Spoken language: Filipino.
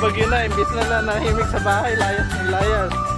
bagyo na, imbis na nanahimik sa bahay, layas ng layas.